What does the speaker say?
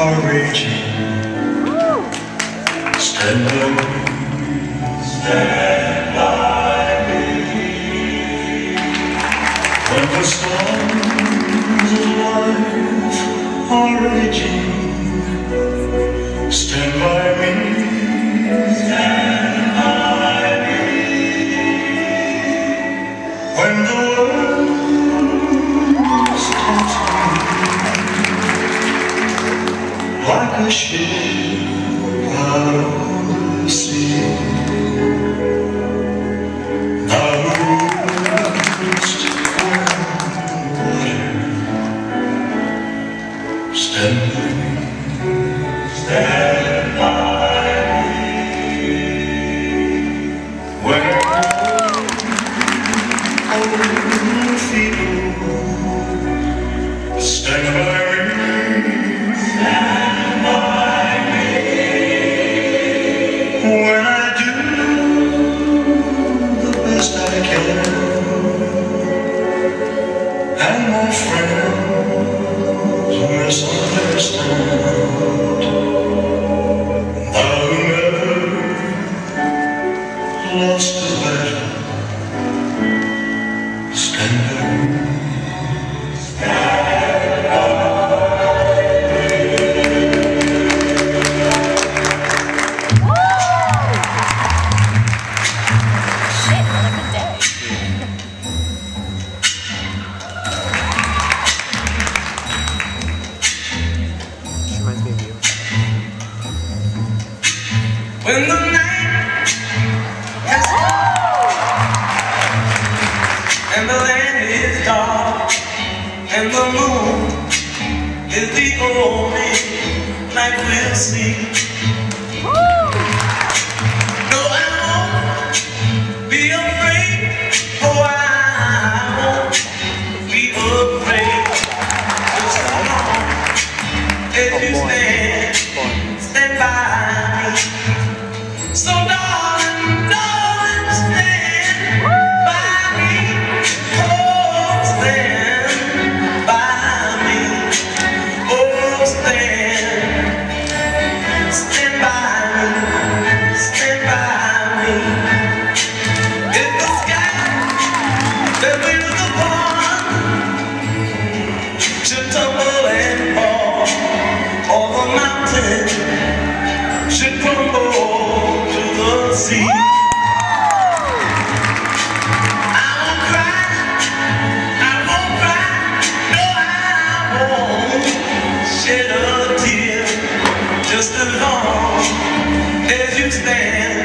are raging. Stand by. Stand by me. When the storms of life are raging. Stand by me. Stand by me. When the Stand. Stand by me. When old feeble, stand by and my friends misunderstand, is the only light we'll see. No, I won't be afraid. Oh, I won't be afraid. Just long as you stand stand, stand by me. Stand by me. If as